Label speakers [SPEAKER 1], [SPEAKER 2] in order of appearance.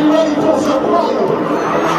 [SPEAKER 1] you ready for some fire?